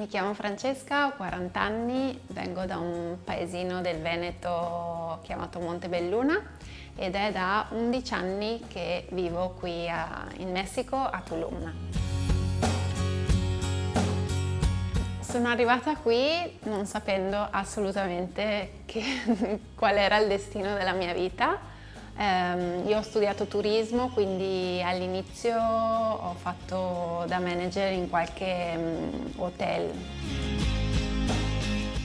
Mi chiamo Francesca, ho 40 anni, vengo da un paesino del Veneto chiamato Montebelluna ed è da 11 anni che vivo qui a, in Messico, a Tulum. Sono arrivata qui non sapendo assolutamente che, qual era il destino della mia vita Um, io ho studiato turismo, quindi all'inizio ho fatto da manager in qualche um, hotel.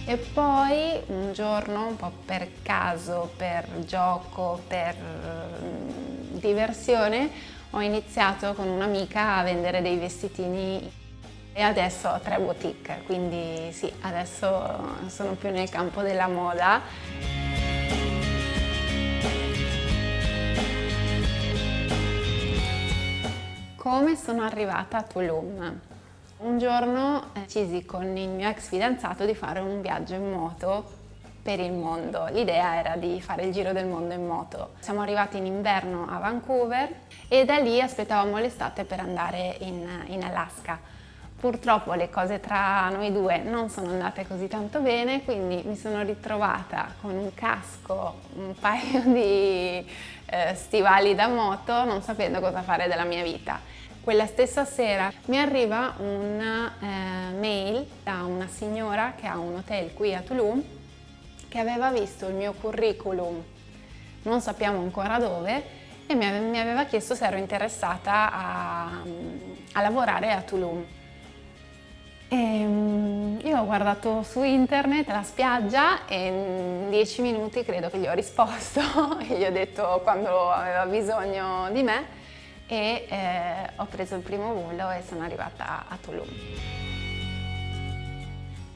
E poi un giorno, un po' per caso, per gioco, per um, diversione, ho iniziato con un'amica a vendere dei vestitini e adesso ho tre boutique, quindi sì, adesso sono più nel campo della moda. Come sono arrivata a Tulum? Un giorno decisi con il mio ex fidanzato di fare un viaggio in moto per il mondo. L'idea era di fare il giro del mondo in moto. Siamo arrivati in inverno a Vancouver e da lì aspettavamo l'estate per andare in, in Alaska. Purtroppo le cose tra noi due non sono andate così tanto bene, quindi mi sono ritrovata con un casco, un paio di eh, stivali da moto, non sapendo cosa fare della mia vita. Quella stessa sera mi arriva una eh, mail da una signora che ha un hotel qui a Tulum che aveva visto il mio curriculum, non sappiamo ancora dove, e mi aveva chiesto se ero interessata a, a lavorare a Tulum. E mm, io ho guardato su internet la spiaggia e in dieci minuti credo che gli ho risposto e gli ho detto quando aveva bisogno di me e eh, ho preso il primo volo e sono arrivata a Tulum.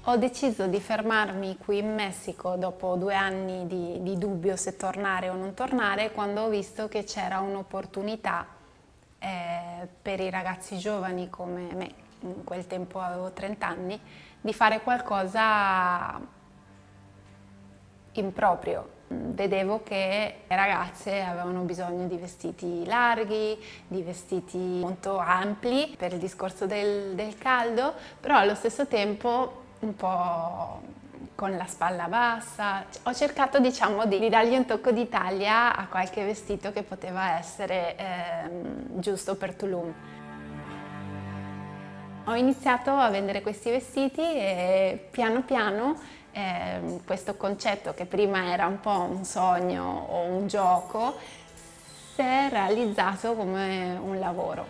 Ho deciso di fermarmi qui in Messico dopo due anni di, di dubbio se tornare o non tornare quando ho visto che c'era un'opportunità eh, per i ragazzi giovani come me, in quel tempo avevo 30 anni, di fare qualcosa in proprio, vedevo che le ragazze avevano bisogno di vestiti larghi, di vestiti molto ampli per il discorso del, del caldo, però allo stesso tempo un po' con la spalla bassa. Ho cercato diciamo di, di dargli un tocco d'Italia a qualche vestito che poteva essere eh, giusto per Tulum. Ho iniziato a vendere questi vestiti e piano piano eh, questo concetto che prima era un po' un sogno o un gioco si è realizzato come un lavoro.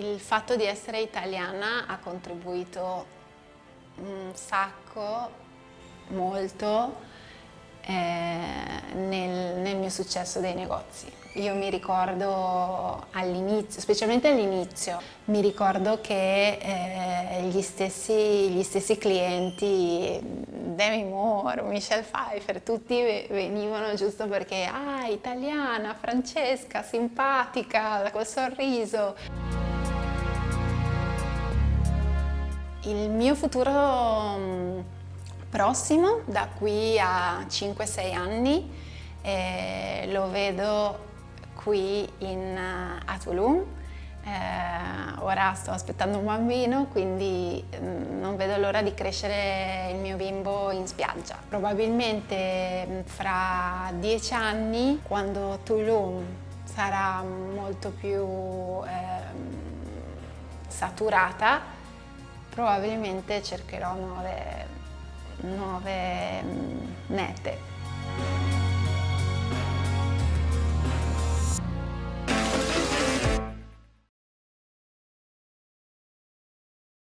Il fatto di essere italiana ha contribuito un sacco, molto, eh, nel, nel mio successo dei negozi. Io mi ricordo all'inizio, specialmente all'inizio, mi ricordo che eh, gli, stessi, gli, stessi, clienti, Demi Moore, Michelle Pfeiffer, tutti venivano giusto perché, ah, italiana, Francesca, simpatica, col sorriso. Il mio futuro mm, prossimo, da qui a 5-6 anni, eh, lo vedo qui in, uh, a Tulum. Eh, ora sto aspettando un bambino, quindi mm, non vedo l'ora di crescere il mio bimbo in spiaggia. Probabilmente mm, fra dieci anni, quando Tulum sarà molto più eh, saturata, probabilmente cercherò nuove, nuove mm, mete